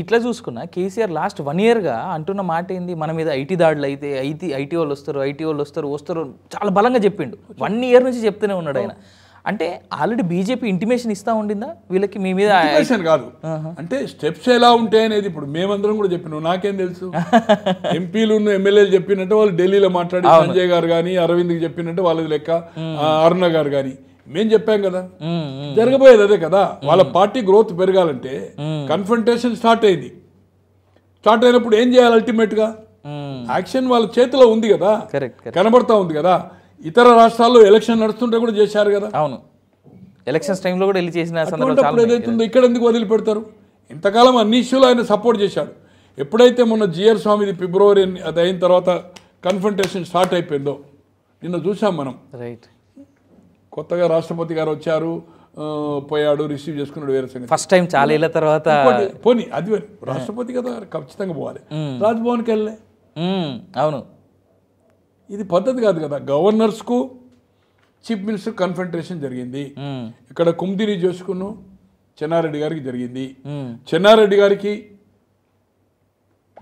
ఇట్లా చూసుకున్నా KCR last one ఇయర్గా అంటున్న మాట ఏంది? మన మీద ఐటీ దాడులు అయితే ఐటీ ఐటీ వాళ్ళు వస్తారు ఐటీ వాళ్ళు వస్తారు వస్తారు చాలా బలంగా చెప్పిండు. వన్ ఇయర్ నుంచి చెప్తూనే ఉన్నాడు ఆయన. అంటే ఆల్రెడీ బీజేపీ ఇంటిమేషన్ ఇస్తా ఉండిందా? వీళ్ళకి మీ మీద కాదు. అంటే స్టెప్స్ ఎలా ఉంటాయి అనేది ఇప్పుడు మేమందరం కూడా చెప్పినాం. నాకేం తెలుసు? ఎంపీలు ఎమ్మెల్యేలు చెప్పినట్టు వాళ్ళు ఢిల్లీలో మాట్లాడి సంజయ్ గారు కానీ అరవింద్కి చెప్పినట్టు వాళ్ళది లెక్క. అరుణ గారు కానీ మేము చెప్పాం కదా. జరగబోయేది అదే కదా. వాళ్ళ పార్టీ గ్రోత్ పెరగాలంటే కన్ఫ్రంటేషన్ స్టార్ట్ అయింది. స్టార్ట్ అయినప్పుడు ఏం చేయాలి అల్టిమేట్గా మ్మ్. యాక్షన్ వాళ్ళ చేతిలో ఉంది కదా. కనబడతా ఉంది కదా. ఇతర రాష్ట్రాల్లో ఎలక్షన్ నడుస్తుంటే కూడా చేశారు కదా. అవును. ఎలక్షన్స్ టైంలో కూడా వెళ్ళి చేసిన ఏదైతుందో ఇక్కడ ఎందుకు వదిలిపెడతారు? ఇంతకాలం అన్ని ఇష్యూలు ఆయన సపోర్ట్ చేశాడు. ఎప్పుడైతే మొన్న జిఆర్ స్వామిది ఫిబ్రవరి అది అయిన తర్వాత కన్ఫంటేషన్ స్టార్ట్ అయిపోయిందో? నిన్న చూసాం మనం. రైట్ కొత్తగా రాష్ట్రపతి గారు వచ్చారు పోయాడు రిసీవ్ చేసుకున్నాడు వేరే సంగతి. ఫస్ట్ టైం చాలా ఏళ్ళ తర్వాత పోనీ అది. రాష్ట్రపతి కదా ఖచ్చితంగా పోవాలి. రాజ్భవన్కి వెళ్ళలే. మ్మ్, అవును. ఇది పద్ధతి కాదు కదా. గవర్నర్స్కు చీఫ్ మినిస్టర్ కన్ఫంటేషన్ జరిగింది. ఇక్కడ కుమ్దిని చేసుకును చెన్నారెడ్డి గారికి జరిగింది. చెన్నారెడ్డి గారికి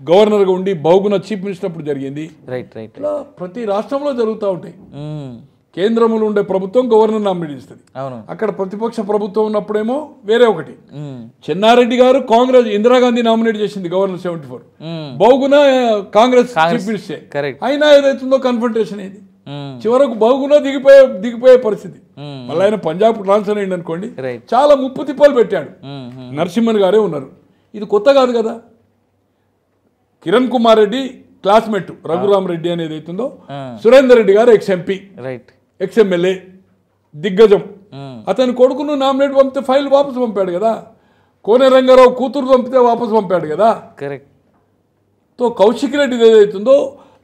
గవర్నర్గా ఉండి బౌగున చీఫ్ మినిస్టర్ అప్పుడు జరిగింది. రైట్ రైట్ ప్రతి రాష్ట్రంలో జరుగుతూ ఉంటాయి. కేంద్రంలో ఉండే ప్రభుత్వం గవర్నర్ నామినేట్ అవును. అక్కడ ప్రతిపక్ష ప్రభుత్వం ఉన్నప్పుడేమో వేరే ఒకటి. చెన్నారెడ్డి గారు కాంగ్రెస్ ఇందిరాగాంధీ నామినేట్ చేసింది గవర్నర్ సెవెంటీ ఫోర్. బౌగున కాంగ్రెస్ చీఫ్ మినిస్టర్. కరెక్ట్. అయినా ఏదైతుందో కన్ఫంటేషన్ అయింది చివరకు బౌగున దిగిపోయే దిగిపోయే పరిస్థితి. మళ్ళీ ఆయన పంజాబ్ ట్రాన్స్ఫర్ అయింది అనుకోండి. చాలా ముప్పు తిప్పలు పెట్టాడు. నరసింహన్ గారే ఉన్నారు. ఇది కొత్త కాదు కదా? కిరణ్ కుమార్ రెడ్డి క్లాస్మేట్ రఘురామ్ రెడ్డి అనేది అవుతుందో. సురేందర్ రెడ్డి గారు ex MP right. Ex MLA దిగ్గజం అతని కొడుకును నామినేట్ పంపితే ఫైల్ వాపసు పంపాడు కదా. కోనే రంగారావు కూతురు పంపితే వాపసు పంపాడు కదా. కరెక్ట్తో కౌశిక్ రెడ్డి ఏదైతుందో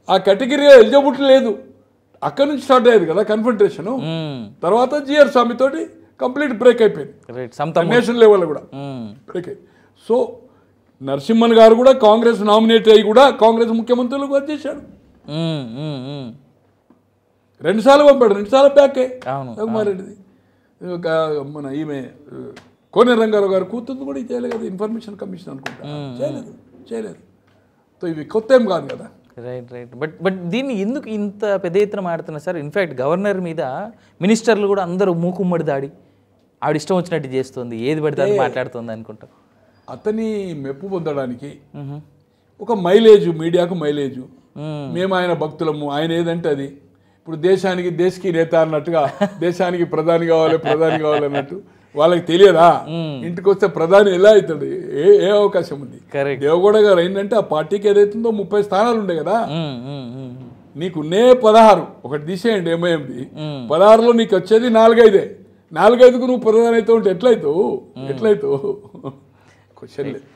ఆ కేటగిరీలో ఎలిజిబిలిటీ లేదు. అక్కడి నుంచి స్టార్ట్ అయ్యేది కదా కన్ఫంట్రేషన్. తర్వాత జిఆర్ స్వామి తోటి కంప్లీట్ బ్రేక్ అయిపోయింది. నేషనల్ లెవెల్ కూడా. బ్రేక్ అయింది సో నరసింహన్ గారు కూడా కాంగ్రెస్ నామినేట్ అయ్యి కూడా కాంగ్రెస్ ముఖ్యమంత్రులకు వచ్చేసాడు. రెండుసార్లు పంపాడు రెండుసార్లు బ్యాక్. అవును రఘుమార్ రెడ్డిది ఒక మన ఈమె కోనే రంగారావు గారు కూతురు కూడా చేయలేదు కదా ఇన్ఫర్మేషన్ కమిషన్ అనుకుంటా. చేయలేదు చేయలేదు. సో ఇవి కొత్త ఏం కాదు కదా. రైట్ రైట్ బట్ బట్ దీన్ని ఎందుకు ఇంత పెద్ద ఎత్తున మాడుతున్నారు సార్? ఇన్ఫ్యాక్ట్ గవర్నర్ మీద మినిస్టర్లు కూడా అందరూ మూకుమ్మడి దాడి. ఆవిడ ఇష్టం వచ్చినట్టు చేస్తుంది ఏది పడితే అది మాట్లాడుతుంది అనుకుంటా. అతని మెప్పు పొందడానికి ఒక మైలేజ్ మీడియాకు మైలేజ్. మేము ఆయన భక్తులము ఆయన ఏదంటే అది. ఇప్పుడు దేశానికి దేశకి నేత అన్నట్టుగా దేశానికి ప్రధాని కావాలి ప్రధాని కావాలి అన్నట్టు వాళ్ళకి తెలియదా? ఇంటికి వస్తే ప్రధాని ఎలా అవుతాడు? ఏ ఏ అవకాశం ఉంది? దేవగౌడ గారు ఏంటంటే ఆ పార్టీకి ఏదైతుందో ముప్పై స్థానాలు ఉండే కదా. నీకున్నే పదహారు. ఒకటి తీసేయండి ఎంఐఎంది. పదహారులో నీకు వచ్చేది నాలుగైదే. నాలుగైదుకు నువ్వు ప్రధాని అయితే ఉంటే ఎట్లయితావు? ఎట్లయితావు? క్వశ్చన్ లేదు.